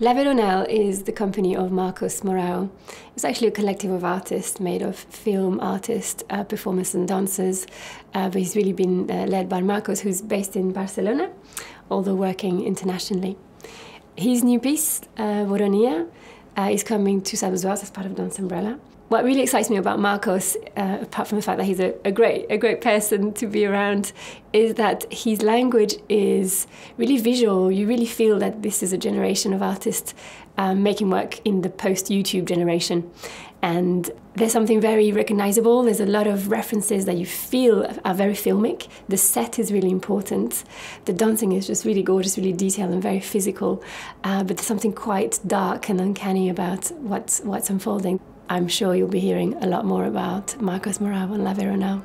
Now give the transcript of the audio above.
La Veronal is the company of Marcos Morau. It's actually a collective of artists made of film artists, uh, performers, and dancers. Uh, but he's really been uh, led by Marcos, who's based in Barcelona, although working internationally. His new piece, uh, Voronia, uh, is coming to Sadler's Wells as part of Dance Umbrella what really excites me about Marcos, uh, apart from the fact that he's a, a, great, a great person to be around, is that his language is really visual. You really feel that this is a generation of artists um, making work in the post-YouTube generation. And there's something very recognizable. There's a lot of references that you feel are very filmic. The set is really important. The dancing is just really gorgeous, really detailed and very physical. Uh, but there's something quite dark and uncanny about what's, what's unfolding. I'm sure you'll be hearing a lot more about Marcos Morau and La Veronal.